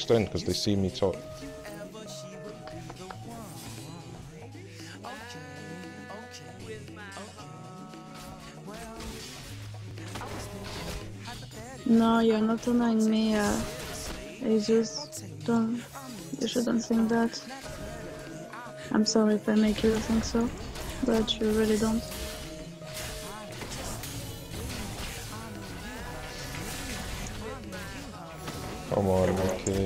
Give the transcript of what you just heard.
extent because they see me talk. No, you're not annoying me. Uh, I just don't. You shouldn't think that. I'm sorry if I make you think so, but you really don't. Come on, okay.